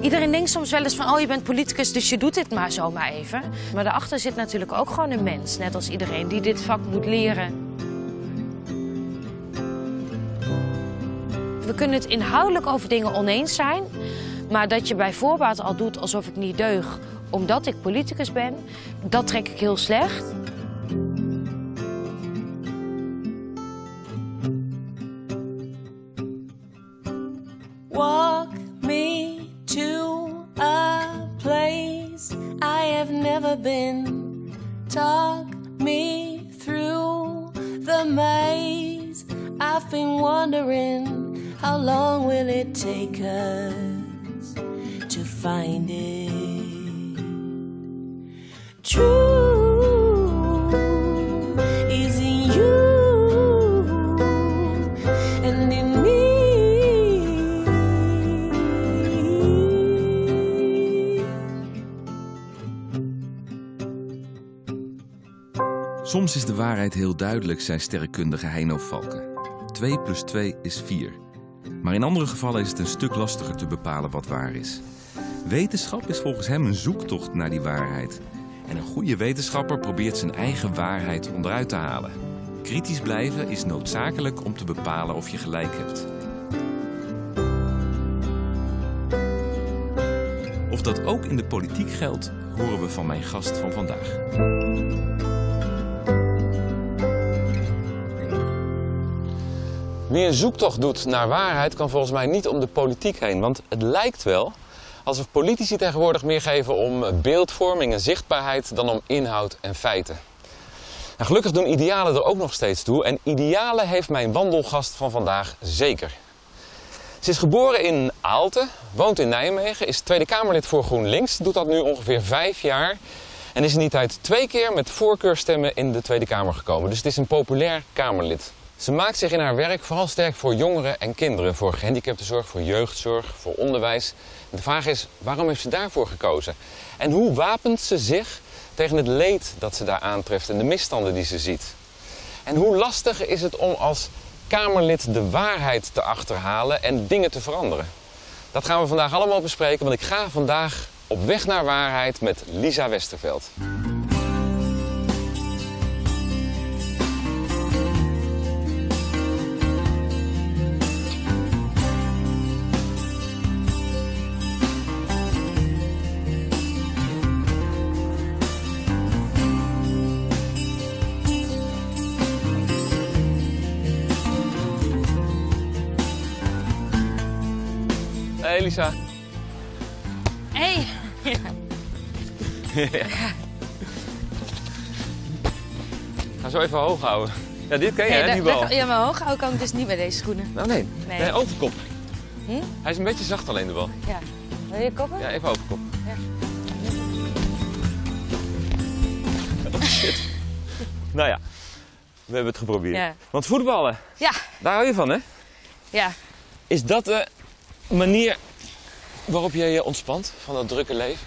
Iedereen denkt soms wel eens van, oh je bent politicus, dus je doet dit maar zomaar even. Maar daarachter zit natuurlijk ook gewoon een mens, net als iedereen, die dit vak moet leren. We kunnen het inhoudelijk over dingen oneens zijn, maar dat je bij voorbaat al doet alsof ik niet deug omdat ik politicus ben, dat trek ik heel slecht. Soms is de waarheid heel duidelijk, zei sterrenkundige Heino Valken. 2 plus 2 is 4. Maar in andere gevallen is het een stuk lastiger te bepalen wat waar is. Wetenschap is volgens hem een zoektocht naar die waarheid. En een goede wetenschapper probeert zijn eigen waarheid onderuit te halen. Kritisch blijven is noodzakelijk om te bepalen of je gelijk hebt. Of dat ook in de politiek geldt, horen we van mijn gast van vandaag. Wie een zoektocht doet naar waarheid kan volgens mij niet om de politiek heen. Want het lijkt wel alsof politici tegenwoordig meer geven om beeldvorming en zichtbaarheid dan om inhoud en feiten. En gelukkig doen idealen er ook nog steeds toe. En idealen heeft mijn wandelgast van vandaag zeker. Ze is geboren in Aalten, woont in Nijmegen, is Tweede Kamerlid voor GroenLinks, doet dat nu ongeveer vijf jaar. En is in die tijd twee keer met voorkeurstemmen in de Tweede Kamer gekomen. Dus het is een populair Kamerlid. Ze maakt zich in haar werk vooral sterk voor jongeren en kinderen, voor gehandicaptenzorg, voor jeugdzorg, voor onderwijs. De vraag is, waarom heeft ze daarvoor gekozen? En hoe wapent ze zich tegen het leed dat ze daar aantreft en de misstanden die ze ziet? En hoe lastig is het om als Kamerlid de waarheid te achterhalen en dingen te veranderen? Dat gaan we vandaag allemaal bespreken, want ik ga vandaag op weg naar waarheid met Lisa Westerveld. Hey. Ga zo even hoog houden. Ja, dit ken je, hè, die bal. Ja, maar hoog houden kan ik dus niet bij deze schoenen. Nou, nee. Nee. Nee, overkop. Hm? Hij is een beetje zacht alleen de bal. Ja. Wil je koppen? Ja, even overkop. Ja. Oh shit. nou ja, we hebben het geprobeerd. Ja. Want voetballen, Ja. daar hou je van, hè? Ja. Is dat de manier waarop je je ontspant van dat drukke leven?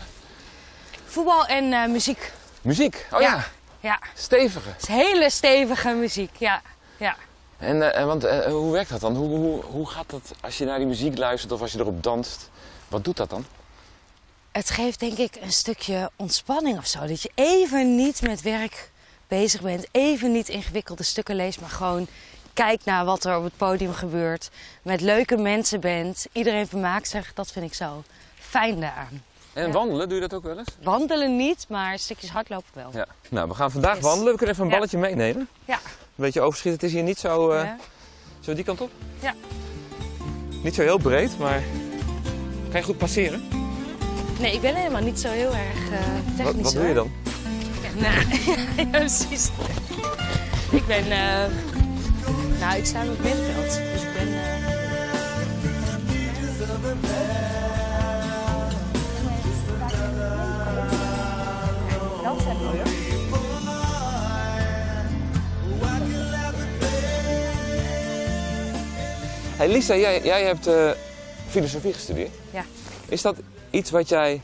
Voetbal en eh, muziek. Muziek, oh ja, Ja. stevige. Het is hele stevige muziek. Ja. Ja. En, eh, en want, eh, hoe werkt dat dan? Hoe, hoe, hoe gaat dat als je naar die muziek luistert of als je erop danst? Wat doet dat dan? Het geeft denk ik een stukje ontspanning of zo. Dat je even niet met werk bezig bent. Even niet ingewikkelde stukken leest, maar gewoon kijkt naar wat er op het podium gebeurt. Met leuke mensen bent. Iedereen vermaakt zich. Dat vind ik zo fijn daaraan. En Ja. wandelen, doe je dat ook wel eens? Wandelen niet, maar stukjes hardlopen wel. Ja. Nou, we gaan vandaag Yes. wandelen. We kunnen even een Ja. balletje meenemen. Ja. Een beetje overschieten. Het is hier niet zo... eh. Zo die kant op? Ja. Niet zo heel breed, maar... Kan je goed passeren? Nee, ik ben helemaal niet zo heel erg eh technisch Wat, wat doe je dan? Nou, ja, precies. ik ben... eh, nou, ik sta op het middenveld. Dus ik ben... eh, Dat zijn we hoor. Hey Lisa, jij, jij hebt eh, filosofie gestudeerd. Ja. Is dat iets wat jij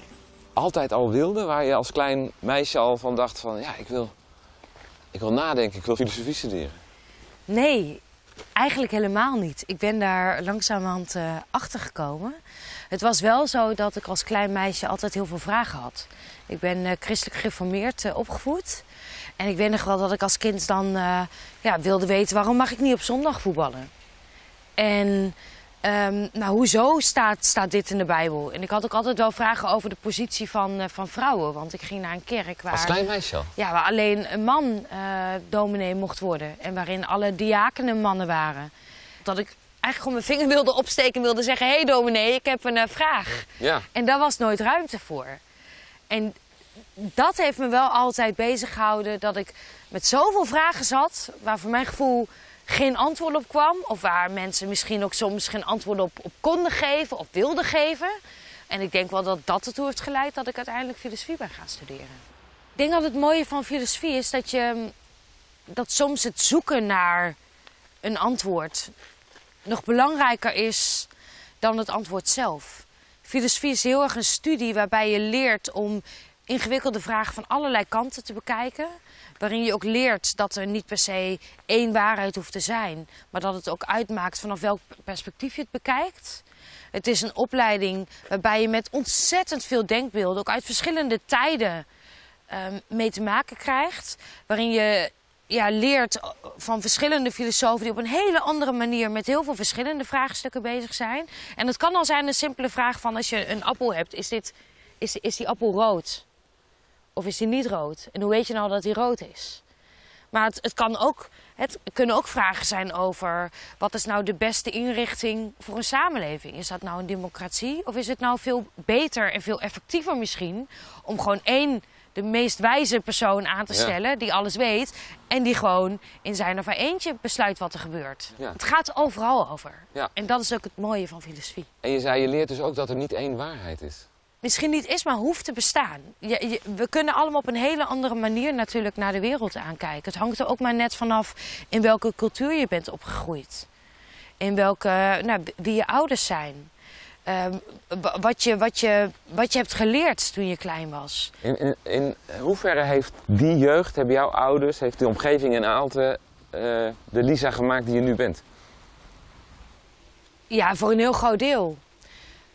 altijd al wilde? Waar je als klein meisje al van dacht van... Ja, ik wil, ik wil nadenken, ik wil filosofie studeren. Nee, eigenlijk helemaal niet. Ik ben daar langzamerhand eh achter gekomen. Het was wel zo dat ik als klein meisje altijd heel veel vragen had. Ik ben eh, christelijk gereformeerd eh, opgevoed. En ik weet nog wel dat ik als kind dan ja, wilde weten waarom mag ik niet op zondag voetballen. En ehm, nou, hoezo staat, staat dit in de Bijbel? En ik had ook altijd wel vragen over de positie van, eh, van vrouwen. Want ik ging naar een kerk waar, Als klein meisje al. ja, waar alleen een man eh, dominee mocht worden. En waarin alle diakenen mannen waren. Dat ik eigenlijk gewoon mijn vinger wilde opsteken en wilde zeggen... hé hey, dominee, ik heb een eh, vraag. Ja. En daar was nooit ruimte voor. En dat heeft me wel altijd bezig gehouden dat ik met zoveel vragen zat, waar voor mijn gevoel geen antwoord op kwam. Of waar mensen misschien ook soms geen antwoord op, konden geven of wilden geven. En ik denk wel dat dat ertoe heeft geleid dat ik uiteindelijk filosofie ben gaan studeren. Ik denk dat het mooie van filosofie is dat je dat soms het zoeken naar een antwoord nog belangrijker is dan het antwoord zelf. Filosofie is heel erg een studie waarbij je leert om ingewikkelde vragen van allerlei kanten te bekijken. Waarin je ook leert dat er niet per se één waarheid hoeft te zijn, maar dat het ook uitmaakt vanaf welk perspectief je het bekijkt. Het is een opleiding waarbij je met ontzettend veel denkbeelden, ook uit verschillende tijden, ehm, mee te maken krijgt. Waarin je ja, leert van verschillende filosofen die op een hele andere manier met heel veel verschillende vraagstukken bezig zijn. En het kan al zijn een simpele vraag van als je een appel hebt, is, dit, is, is die appel rood? Of is die niet rood? En hoe weet je nou dat die rood is? Maar het, het, kan ook, het kunnen ook vragen zijn over wat is nou de beste inrichting voor een samenleving? Is dat nou een democratie? Of is het nou veel beter en veel effectiever misschien om gewoon één, de meest wijze persoon aan te Ja. stellen die alles weet en die gewoon in zijn of haar eentje besluit wat er gebeurt? Ja. Het gaat overal over. Ja. En dat is ook het mooie van filosofie. En je zei, je leert dus ook dat er niet één waarheid is. Misschien niet is, maar hoeft te bestaan. Je, je- we kunnen allemaal op een hele andere manier natuurlijk naar de wereld aankijken. Het hangt er ook maar net vanaf in welke cultuur je bent opgegroeid. In welke, nou, wie je ouders zijn. Ehm, wa- wat, je, wat, je, wat je hebt geleerd toen je klein was. In, in, in hoeverre heeft die jeugd, hebben jouw ouders, heeft de omgeving in Aalten eh, de Lisa gemaakt die je nu bent? Ja, voor een heel groot deel.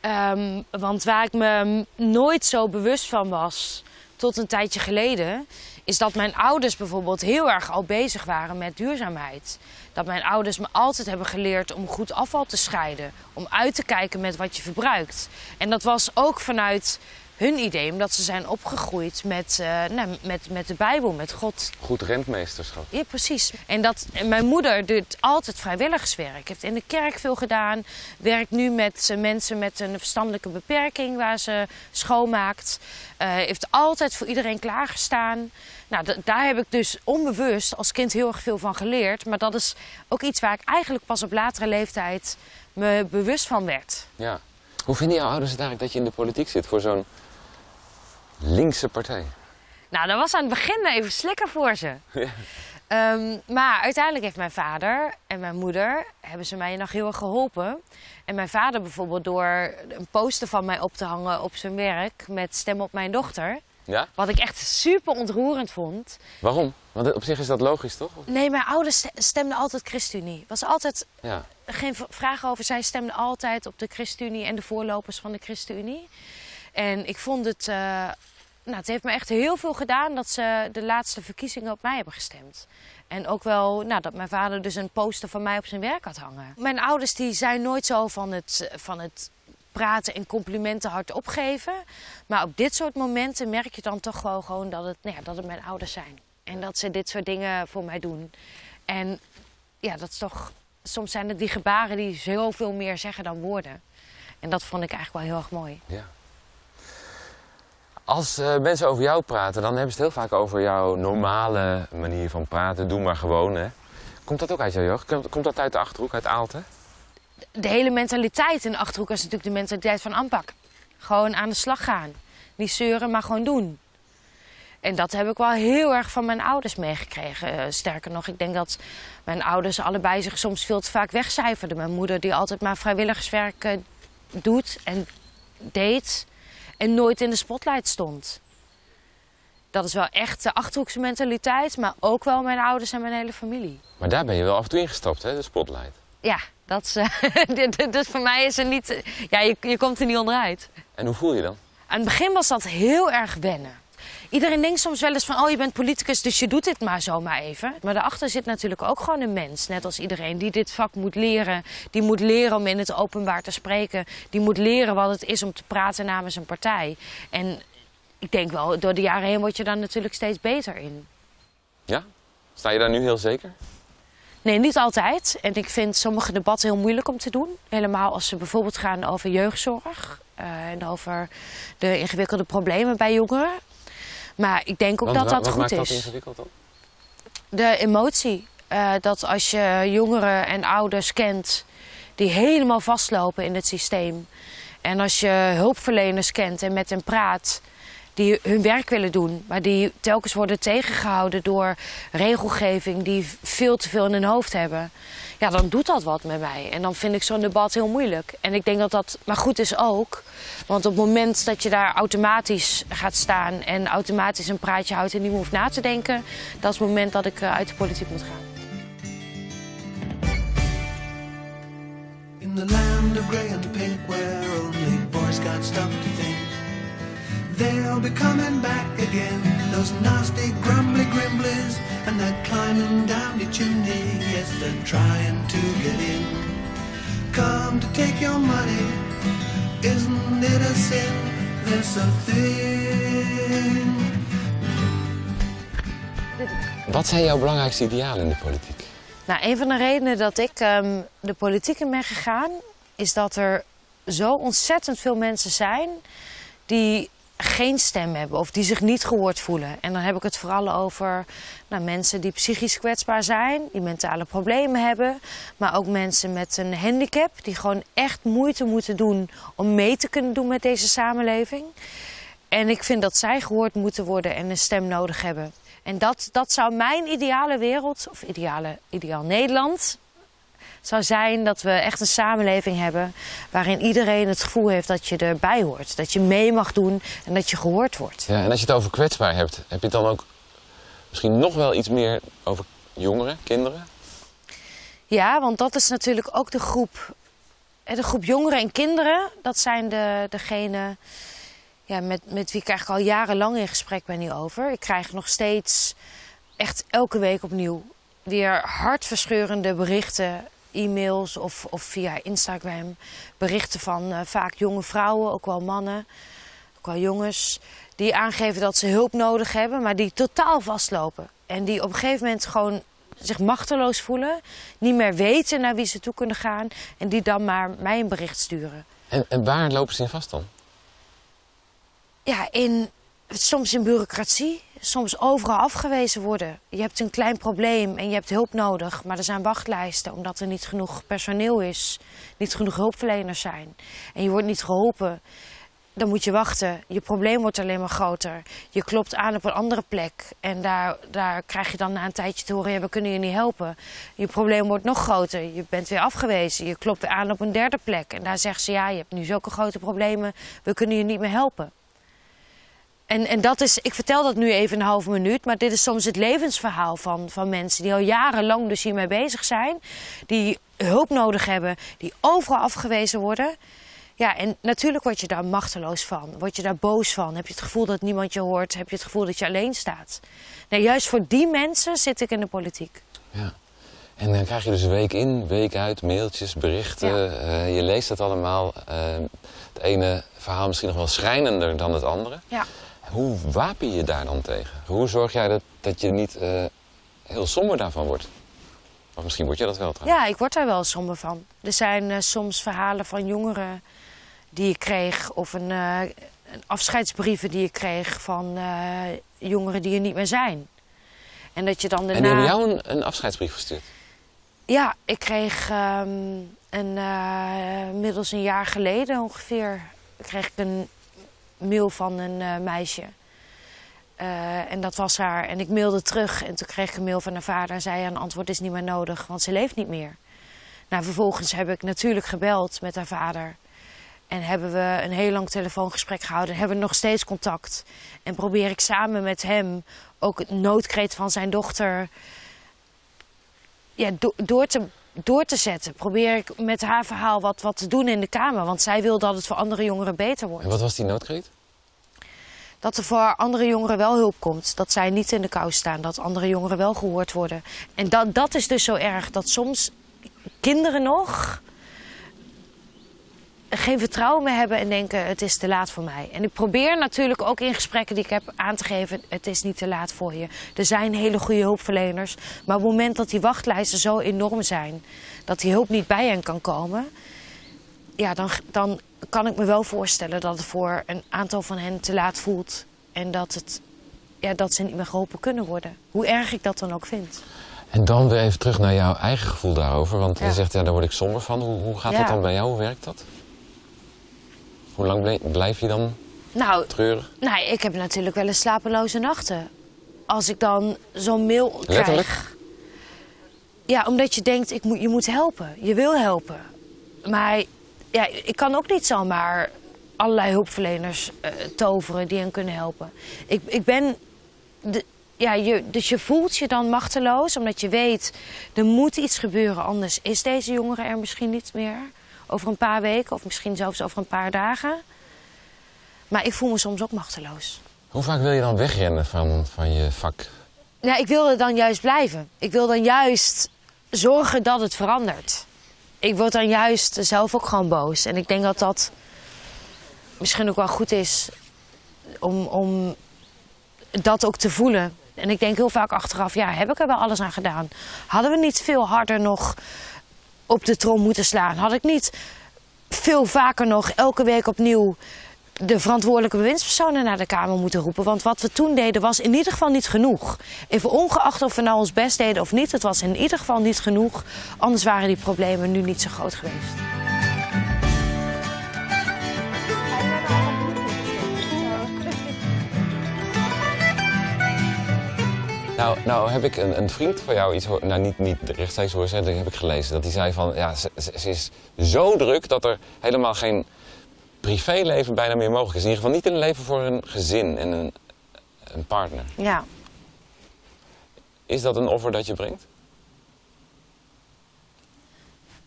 Ehm, want waar ik me nooit zo bewust van was tot een tijdje geleden, is dat mijn ouders bijvoorbeeld heel erg al bezig waren met duurzaamheid. Dat mijn ouders me altijd hebben geleerd om goed afval te scheiden, om uit te kijken met wat je verbruikt. En dat was ook vanuit hun idee, omdat ze zijn opgegroeid met, eh, nou, met, met de Bijbel, met God. Goed rentmeesterschap. Ja, precies. En, dat, mijn moeder doet altijd vrijwilligerswerk. Heeft in de kerk veel gedaan. Werkt nu met eh, mensen met een verstandelijke beperking waar ze schoonmaakt. Eh, heeft altijd voor iedereen klaargestaan. Nou, da- daar heb ik dus onbewust als kind heel erg veel van geleerd. Maar dat is ook iets waar ik eigenlijk pas op latere leeftijd me bewust van werd. Ja. Hoe vinden jouw ouders het eigenlijk dat je in de politiek zit voor zo'n linkse partij? Nou, dat was aan het begin even slikker voor ze. Ehm, maar uiteindelijk heeft mijn vader en mijn moeder hebben ze mij nog heel erg geholpen. En mijn vader bijvoorbeeld door een poster van mij op te hangen op zijn werk met stem op mijn dochter. Ja? Wat ik echt super ontroerend vond. Waarom? Want op zich is dat logisch, toch? Nee, mijn ouders st- stemden altijd ChristenUnie. Was altijd Ja. geen vraag over. Zij stemden altijd op de ChristenUnie en de voorlopers van de ChristenUnie. En ik vond het... eh, nou, het heeft me echt heel veel gedaan dat ze de laatste verkiezingen op mij hebben gestemd. En ook wel nou, dat mijn vader dus een poster van mij op zijn werk had hangen. Mijn ouders die zijn nooit zo van het, van het praten en complimenten hard opgeven. Maar op dit soort momenten merk je dan toch wel gewoon dat het, nou ja, dat het mijn ouders zijn. En dat ze dit soort dingen voor mij doen. En ja, dat is toch... Soms zijn het die gebaren die zoveel meer zeggen dan woorden. En dat vond ik eigenlijk wel heel erg mooi. ja. Als eh, mensen over jou praten, dan hebben ze het heel vaak over jouw normale manier van praten. Doe maar gewoon, hè. Komt dat ook uit jouw jeugd? Komt, dat uit de Achterhoek, uit Aalten? De hele mentaliteit in de Achterhoek is natuurlijk de mentaliteit van aanpak. Gewoon aan de slag gaan. Niet zeuren, maar gewoon doen. En dat heb ik wel heel erg van mijn ouders meegekregen. Eh, sterker nog, ik denk dat mijn ouders allebei zich soms veel te vaak wegcijferden. Mijn moeder die altijd maar vrijwilligerswerk eh, doet en deed en nooit in de spotlight stond. Dat is wel echt de Achterhoekse mentaliteit, maar ook wel mijn ouders en mijn hele familie. Maar daar ben je wel af en toe ingestapt, hè, de spotlight. ja, dat is, dus voor mij is er niet... Ja, je, je komt er niet onderuit. En hoe voel je dan? Aan het begin was dat heel erg wennen. Iedereen denkt soms wel eens van, oh je bent politicus, dus je doet dit maar zomaar even. Maar daarachter zit natuurlijk ook gewoon een mens, net als iedereen, die dit vak moet leren. Die moet leren om in het openbaar te spreken. Die moet leren wat het is om te praten namens een partij. En ik denk wel, door de jaren heen word je daar natuurlijk steeds beter in. Ja? Sta je daar nu heel zeker? Nee, niet altijd. En ik vind sommige debatten heel moeilijk om te doen. Helemaal als ze bijvoorbeeld gaan over jeugdzorg. eh, en over de ingewikkelde problemen bij jongeren. Maar ik denk ook Want dat wa- dat wat goed maakt is. dat ingewikkeld dan? De emotie. eh, dat als je jongeren en ouders kent die helemaal vastlopen in het systeem. En als je hulpverleners kent en met hen praat die hun werk willen doen, maar die telkens worden tegengehouden door regelgeving die veel te veel in hun hoofd hebben. Ja, dan doet dat wat met mij. En dan vind ik zo'n debat heel moeilijk. En ik denk dat dat maar goed is ook. Want op het moment dat je daar automatisch gaat staan en automatisch een praatje houdt en niet meer hoeft na te denken, dat is het moment dat ik eh, uit de politiek moet gaan. In the land of grey and pink, where only boys got stuff to think. They'll be coming back again, those nasty grumbly grimblies, and they're climbing down your chimney. Yes, they're trying to get in. Come to take your money, isn't it a sin? There's a thing. Wat zijn jouw belangrijkste idealen in de politiek? Nou, een van de redenen dat ik ehm, de politiek in ben gegaan, is dat er zo ontzettend veel mensen zijn die geen stem hebben of die zich niet gehoord voelen. En dan heb ik het vooral over nou, mensen die psychisch kwetsbaar zijn, die mentale problemen hebben, maar ook mensen met een handicap die gewoon echt moeite moeten doen om mee te kunnen doen met deze samenleving. En ik vind dat zij gehoord moeten worden en een stem nodig hebben. En dat, dat zou mijn ideale wereld, of ideale, ideaal Nederland, zou zijn dat we echt een samenleving hebben waarin iedereen het gevoel heeft dat je erbij hoort. Dat je mee mag doen en dat je gehoord wordt. Ja, en als je het over kwetsbaar hebt, heb je het dan ook misschien nog wel iets meer over jongeren, kinderen? Ja, want dat is natuurlijk ook de groep, de groep jongeren en kinderen. Dat zijn de, degene ja, met, met wie ik eigenlijk al jarenlang in gesprek ben hierover. Ik krijg nog steeds echt elke week opnieuw weer hartverscheurende berichten, e-mails of, of via Instagram. Berichten van eh, vaak jonge vrouwen, ook wel mannen, ook wel jongens. Die aangeven dat ze hulp nodig hebben, maar die totaal vastlopen. En die op een gegeven moment gewoon zich machteloos voelen, niet meer weten naar wie ze toe kunnen gaan. En die dan maar mij een bericht sturen. En, en waar lopen ze in vast dan? ja, in, soms in bureaucratie, soms overal afgewezen worden. Je hebt een klein probleem en je hebt hulp nodig, maar er zijn wachtlijsten omdat er niet genoeg personeel is, niet genoeg hulpverleners zijn. En je wordt niet geholpen. Dan moet je wachten. Je probleem wordt alleen maar groter. Je klopt aan op een andere plek. En daar, daar krijg je dan na een tijdje te horen: we kunnen je niet helpen. Je probleem wordt nog groter. Je bent weer afgewezen. Je klopt aan op een derde plek. En daar zeggen ze: ja, je hebt nu zulke grote problemen. We kunnen je niet meer helpen. En, en dat is, ik vertel dat nu even een halve minuut, maar dit is soms het levensverhaal van, van mensen die al jarenlang dus hiermee bezig zijn, die hulp nodig hebben, die overal afgewezen worden. Ja, en natuurlijk word je daar machteloos van, word je daar boos van, heb je het gevoel dat niemand je hoort, heb je het gevoel dat je alleen staat. Nee, juist voor die mensen zit ik in de politiek. Ja. En dan krijg je dus week in, week uit, mailtjes, berichten. Ja. Eh, je leest het allemaal. Eh, het ene verhaal misschien nog wel schrijnender dan het andere. Ja. Hoe wapen je daar dan tegen? Hoe zorg jij dat, dat je niet eh, heel somber daarvan wordt? Of misschien word je dat wel trouwens. Ja, ik word daar wel somber van. Er zijn eh, soms verhalen van jongeren die ik kreeg, of een, eh, een afscheidsbrieven die ik kreeg van jongeren die er niet meer zijn. En dat je dan daarna. En die hebben jou een, een afscheidsbrief gestuurd. Ja, ik kreeg ehm, een, middels een jaar geleden ongeveer kreeg ik een mail van een eh, meisje. Eh, en dat was haar. En ik mailde terug en toen kreeg ik een mail van haar vader. En zei, een antwoord is niet meer nodig, want ze leeft niet meer. Nou, vervolgens heb ik natuurlijk gebeld met haar vader. En hebben we een heel lang telefoongesprek gehouden. En hebben nog steeds contact. En probeer ik samen met hem ook het noodkreet van zijn dochter ja, do- door te door te zetten. Probeer ik met haar verhaal wat, wat te doen in de kamer. Want zij wil dat het voor andere jongeren beter wordt. En wat was die noodkreet? Dat er voor andere jongeren wel hulp komt. Dat zij niet in de kou staan. Dat andere jongeren wel gehoord worden. En dat, dat is dus zo erg. Dat soms kinderen nog geen vertrouwen meer hebben en denken het is te laat voor mij. En ik probeer natuurlijk ook in gesprekken die ik heb aan te geven, het is niet te laat voor je. Er zijn hele goede hulpverleners, maar op het moment dat die wachtlijsten zo enorm zijn, dat die hulp niet bij hen kan komen, ja, dan, dan kan ik me wel voorstellen dat het voor een aantal van hen te laat voelt en dat, het, ja, dat ze niet meer geholpen kunnen worden. Hoe erg ik dat dan ook vind. En dan weer even terug naar jouw eigen gevoel daarover. Want Ja. je zegt, ja, daar word ik somber van. Hoe, hoe gaat Ja. dat dan bij jou? Hoe werkt dat? Hoe lang blijf je dan Nou, treurig? Nou, ik heb natuurlijk wel eens slapeloze nachten. Als ik dan zo'n mail Letterlijk? krijg. Ja, omdat je denkt, ik moet, je moet helpen. Je wil helpen. Maar ja, ik kan ook niet zomaar allerlei hulpverleners eh, toveren die hen kunnen helpen. Ik, ik ben... De, ja, je, dus je voelt je dan machteloos, omdat je weet... er moet iets gebeuren, anders is deze jongere er misschien niet meer. Over een paar weken of misschien zelfs over een paar dagen. Maar ik voel me soms ook machteloos. Hoe vaak wil je dan wegrennen van, van je vak? Ja, ik wil er dan juist blijven. Ik wil dan juist zorgen dat het verandert. Ik word dan juist zelf ook gewoon boos. En ik denk dat dat misschien ook wel goed is om, om dat ook te voelen. En ik denk heel vaak achteraf, ja, heb ik er wel alles aan gedaan? Hadden we niet veel harder nog op de trom moeten slaan? Had ik niet veel vaker nog elke week opnieuw de verantwoordelijke bewindspersonen naar de Kamer moeten roepen. Want wat we toen deden was in ieder geval niet genoeg. Even ongeacht of we nou ons best deden of niet, het was in ieder geval niet genoeg. Anders waren die problemen nu niet zo groot geweest. Nou, nou heb ik een, een vriend van jou iets hoor, nou niet, niet rechtstreeks zeggen, dat heb ik gelezen. Dat hij zei van, ja, ze, ze- ze is zo druk dat er helemaal geen privéleven bijna meer mogelijk is. In ieder geval niet een leven voor een gezin en een, een partner. Ja, Is dat een offer dat je brengt?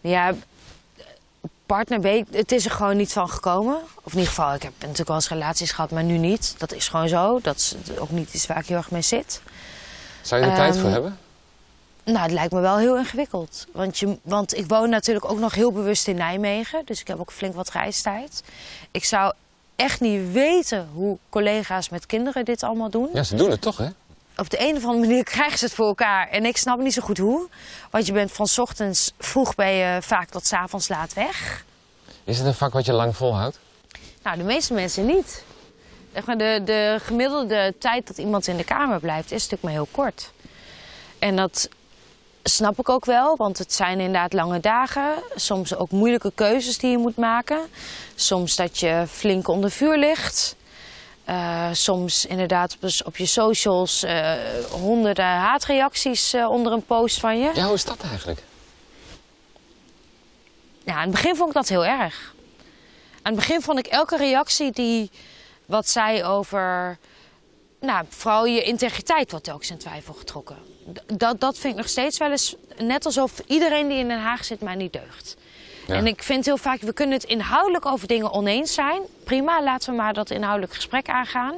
ja partner weet, het is er gewoon niet van gekomen. Of in ieder geval, ik heb natuurlijk wel eens relaties gehad, maar nu niet. Dat is gewoon zo. Dat is ook niet iets waar ik heel erg mee zit. Zou je er tijd voor Ehm, hebben? Nou, het lijkt me wel heel ingewikkeld. Want, je, want ik woon natuurlijk ook nog heel bewust in Nijmegen. Dus ik heb ook flink wat reistijd. Ik zou echt niet weten hoe collega's met kinderen dit allemaal doen. Ja, ze doen het toch, hè? Op de een of andere manier krijgen ze het voor elkaar. En ik snap niet zo goed hoe. Want je bent van 's ochtends vroeg ben je vaak tot 's avonds laat weg. Is het een vak wat je lang volhoudt? Nou, de meeste mensen niet. De, de gemiddelde tijd dat iemand in de kamer blijft is natuurlijk maar heel kort. En dat snap ik ook wel, want het zijn inderdaad lange dagen. Soms ook moeilijke keuzes die je moet maken. Soms dat je flink onder vuur ligt. Eh, soms inderdaad op, op je socials eh, honderden haatreacties eh, onder een post van je. Ja, hoe is dat eigenlijk? Ja, in het begin vond ik dat heel erg. Aan het begin vond ik elke reactie die wat zei over. Nou, vooral je integriteit wordt telkens in twijfel getrokken. Dat, dat vind ik nog steeds wel eens net alsof iedereen die in Den Haag zit mij niet deugt. Ja. En ik vind heel vaak, we kunnen het inhoudelijk over dingen oneens zijn. Prima, laten we maar dat inhoudelijk gesprek aangaan.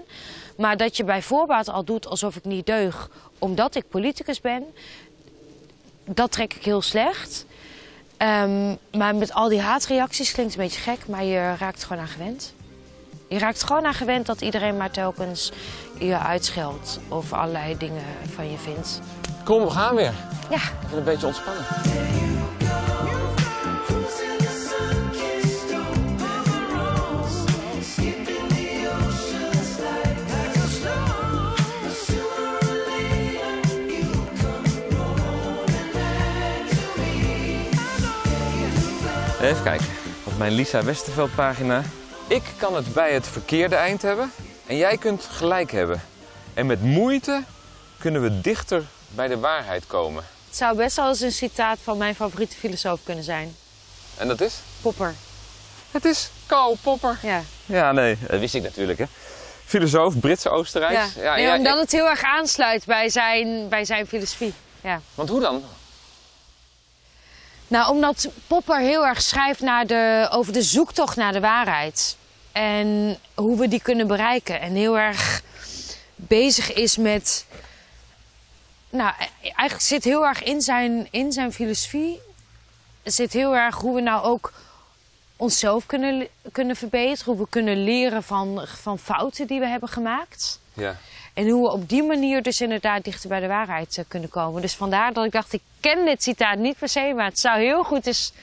Maar dat je bij voorbaat al doet alsof ik niet deug omdat ik politicus ben, dat trek ik heel slecht. Ehm, maar met al die haatreacties klinkt een beetje gek, maar je raakt er gewoon aan gewend. Je raakt gewoon aan gewend dat iedereen maar telkens je uitscheldt of allerlei dingen van je vindt. Kom, we gaan weer. Ja, Even een beetje ontspannen. Even kijken. Op mijn Lisa Westerveld pagina. Ik kan het bij het verkeerde eind hebben en jij kunt gelijk hebben. En met moeite kunnen we dichter bij de waarheid komen. het zou best wel eens een citaat van mijn favoriete filosoof kunnen zijn. En dat is? Popper. Het is Karl Popper. Ja, Ja, nee, dat wist ik natuurlijk, hè. Filosoof, Britse Oostenrijks. ja. nee, ja, omdat ik- het heel erg aansluit bij zijn, bij zijn filosofie. Ja. Want hoe dan? Nou, omdat Popper heel erg schrijft naar de, over de zoektocht naar de waarheid. En hoe we die kunnen bereiken. En heel erg bezig is met. Nou, eigenlijk zit heel erg in zijn, in zijn filosofie. Zit heel erg hoe we nou ook onszelf kunnen, kunnen verbeteren. Hoe we kunnen leren van, van fouten die we hebben gemaakt. Ja. En hoe we op die manier dus inderdaad dichter bij de waarheid eh, kunnen komen. Dus vandaar dat ik dacht, ik ken dit citaat niet per se, maar het zou heel goed eens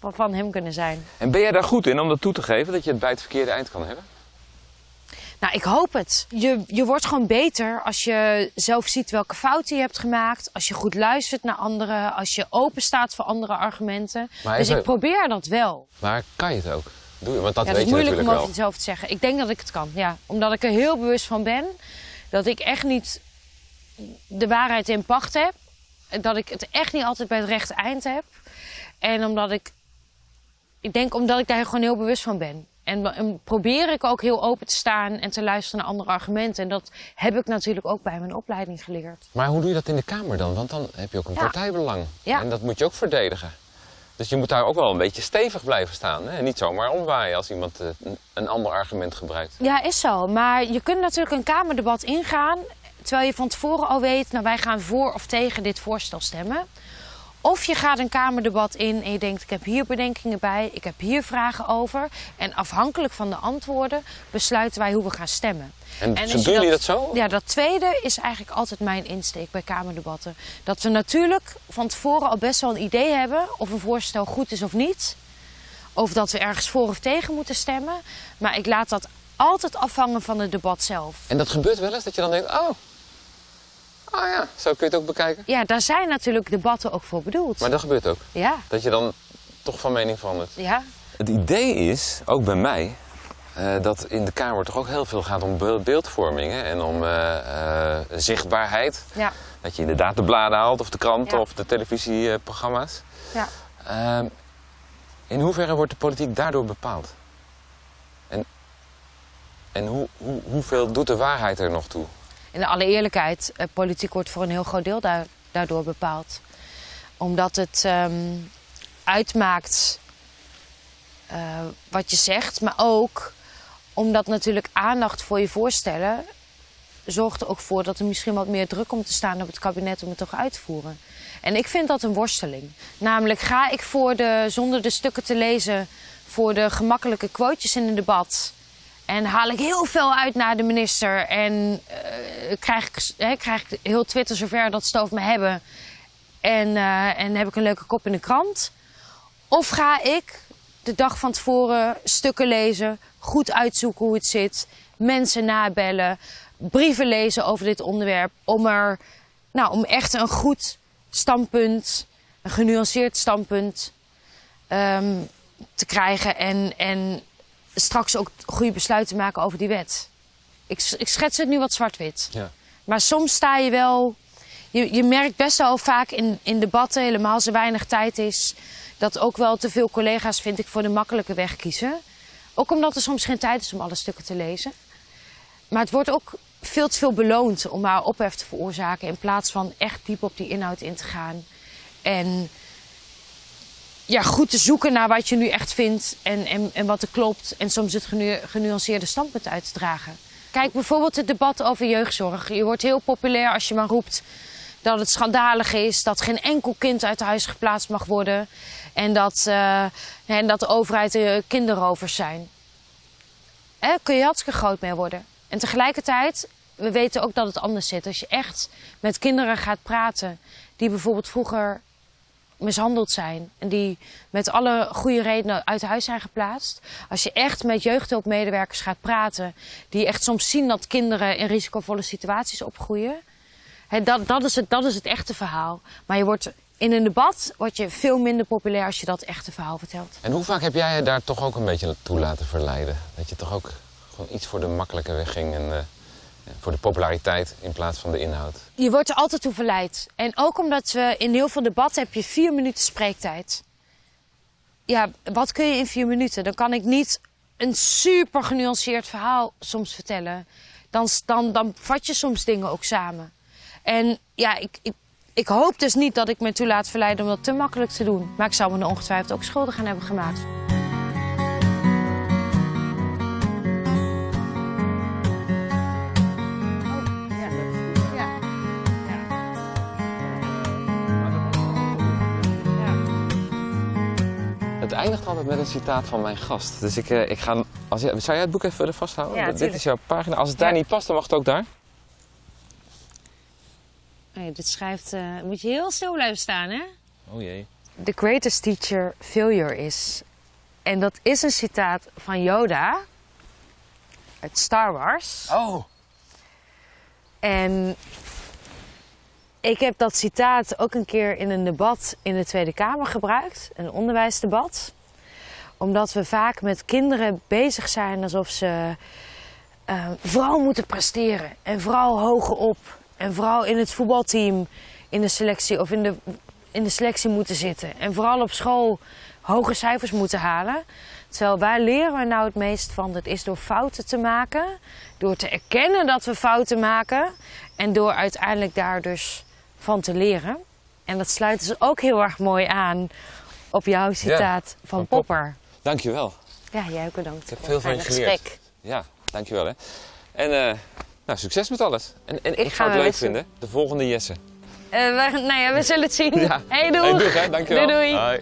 van- van hem kunnen zijn. En ben jij daar goed in om dat toe te geven, dat je het bij het verkeerde eind kan hebben? Nou, ik hoop het. Je, je wordt gewoon beter als je zelf ziet welke fouten je hebt gemaakt. Als je goed luistert naar anderen. Als je open staat voor andere argumenten. Maar dus even- ik probeer dat wel. Maar kan je het ook? Doe je, want dat ja, weet dat is moeilijk om over jezelf te zeggen. Ik denk dat ik het kan, ja. Omdat ik er heel bewust van ben. Dat ik echt niet de waarheid in pacht heb. Dat ik het echt niet altijd bij het rechte eind heb. En omdat ik... Ik denk omdat ik daar gewoon heel bewust van ben. En, en probeer ik ook heel open te staan en te luisteren naar andere argumenten. En dat heb ik natuurlijk ook bij mijn opleiding geleerd. Maar hoe doe je dat in de Kamer dan? Want dan heb je ook een Ja. partijbelang. Ja. En dat moet je ook verdedigen. Dus je moet daar ook wel een beetje stevig blijven staan. Hè? En niet zomaar omwaaien als iemand eh, een, een ander argument gebruikt. Ja, is zo. Maar je kunt natuurlijk een Kamerdebat ingaan. Terwijl je van tevoren al weet, nou wij gaan voor of tegen dit voorstel stemmen. Of je gaat een Kamerdebat in en je denkt, ik heb hier bedenkingen bij, ik heb hier vragen over. En afhankelijk van de antwoorden besluiten wij hoe we gaan stemmen. En, En doen jullie dat zo? Ja, dat tweede is eigenlijk altijd mijn insteek bij Kamerdebatten. Dat we natuurlijk van tevoren al best wel een idee hebben of een voorstel goed is of niet. Of dat we ergens voor of tegen moeten stemmen. Maar ik laat dat altijd afhangen van het debat zelf. En dat gebeurt wel eens dat je dan denkt, oh, oh ja, zo kun je het ook bekijken. Ja, daar zijn natuurlijk debatten ook voor bedoeld. Maar dat gebeurt ook. Ja, Dat je dan toch van mening verandert. ja. Het idee is, ook bij mij, eh, dat in de Kamer toch ook heel veel gaat om be- beeldvorming hè, en om eh, eh, zichtbaarheid. Ja, Dat je inderdaad de bladen haalt of de kranten Ja. of de televisieprogramma's. ja. Ehm, in hoeverre wordt de politiek daardoor bepaald? En, en hoe, hoe, hoeveel doet de waarheid er nog toe? In alle eerlijkheid, eh, politiek wordt voor een heel groot deel daar- daardoor bepaald. Omdat het ehm, uitmaakt eh, wat je zegt, maar ook omdat natuurlijk aandacht voor je voorstellen zorgt er ook voor dat er misschien wat meer druk komt te staan op het kabinet om het toch uit te voeren. En ik vind dat een worsteling. Namelijk ga ik voor de, zonder de stukken te lezen, voor de gemakkelijke quotejes in een debat. En haal ik heel veel uit naar de minister. En eh, krijg, ik, krijg ik heel Twitter zover dat ze het over me hebben. En, eh, en heb ik een leuke kop in de krant. Of ga ik de dag van tevoren stukken lezen, goed uitzoeken hoe het zit, mensen nabellen, brieven lezen over dit onderwerp, om er, nou, om echt een goed standpunt, een genuanceerd standpunt ehm, te krijgen en, en straks ook goede besluiten maken over die wet. Ik, ik schets het nu wat zwart-wit. Ja. Maar soms sta je wel. Je, je merkt best wel vaak in, in debatten, helemaal als er weinig tijd is, dat ook wel te veel collega's, vind ik, voor de makkelijke weg kiezen. Ook omdat er soms geen tijd is om alle stukken te lezen. Maar het wordt ook veel te veel beloond om maar ophef te veroorzaken in plaats van echt diep op die inhoud in te gaan. En ja, goed te zoeken naar wat je nu echt vindt en, en, en wat er klopt. En soms het genu genuanceerde standpunt uit te dragen. Kijk bijvoorbeeld het debat over jeugdzorg. Je wordt heel populair als je maar roept dat het schandalig is, dat geen enkel kind uit huis geplaatst mag worden. En dat, eh, en dat de overheid eh, kinderrovers zijn. Hè, kun je hartstikke groot mee worden. En tegelijkertijd, we weten ook dat het anders zit. Als je echt met kinderen gaat praten die bijvoorbeeld vroeger mishandeld zijn en die met alle goede redenen uit huis zijn geplaatst. Als je echt met jeugdhulpmedewerkers gaat praten, die echt soms zien dat kinderen in risicovolle situaties opgroeien. Dat, dat, is het, dat is het echte verhaal. Maar je wordt in een debat word je veel minder populair als je dat echte verhaal vertelt. En hoe vaak heb jij je daar toch ook een beetje naartoe laten verleiden? Dat je toch ook gewoon iets voor de makkelijke weg ging en eh, voor de populariteit in plaats van de inhoud? Je wordt er altijd toe verleid. En ook omdat we in heel veel debatten heb je vier minuten spreektijd. Ja, wat kun je in vier minuten? Dan kan ik niet een super genuanceerd verhaal soms vertellen. Dan, dan, dan vat je soms dingen ook samen. En ja, ik, ik, ik hoop dus niet dat ik me toe laat verleiden om dat te makkelijk te doen. Maar ik zou me ongetwijfeld ook schuldig aan hebben gemaakt. Eindigt altijd met een citaat van mijn gast. Dus ik, eh, ik ga. Als, je- zou jij het boek even verder vasthouden? Ja, Dit is jouw pagina. Als het daar Ja. niet past, dan mag het ook daar. Nee, dit schrijft... eh, moet je heel stil blijven staan, hè? Oh jee. The greatest teacher failure is. En dat is een citaat van Yoda uit Star Wars. Oh. En ik heb dat citaat ook een keer in een debat in de Tweede Kamer gebruikt, een onderwijsdebat. Omdat we vaak met kinderen bezig zijn alsof ze eh, vooral moeten presteren. En vooral hoger op. En vooral in het voetbalteam in de selectie of in de, in de selectie moeten zitten. En vooral op school hoge cijfers moeten halen. Terwijl waar leren we nou het meest van? Dat is door fouten te maken. Door te erkennen dat we fouten maken. En door uiteindelijk daar dus van te leren. En dat sluit dus ook heel erg mooi aan op jouw citaat van, van Popper. Dankjewel. Ja, jij ook bedankt. Ik heb veel van je geleerd. gesprek. Ja, dankjewel hè. En eh, nou, succes met alles. En, en ik, ga zou het leuk vinden, de volgende Jesse. Eh, we, nou ja, we zullen het zien. Ja. Hey, doei. Hey, doeg hè, dankjewel. Doei, doei. Hoi.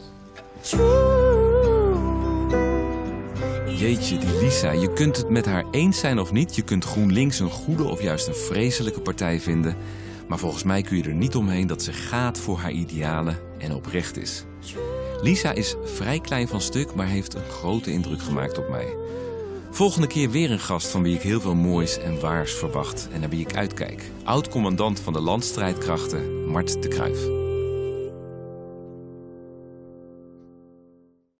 Jeetje, die Lisa. Je kunt het met haar eens zijn of niet. Je kunt GroenLinks een goede of juist een vreselijke partij vinden. Maar volgens mij kun je er niet omheen dat ze gaat voor haar idealen en oprecht is. Lisa is vrij klein van stuk, maar heeft een grote indruk gemaakt op mij. Volgende keer weer een gast van wie ik heel veel moois en waars verwacht en naar wie ik uitkijk. Oud-commandant van de landstrijdkrachten, Mart de Kruijf.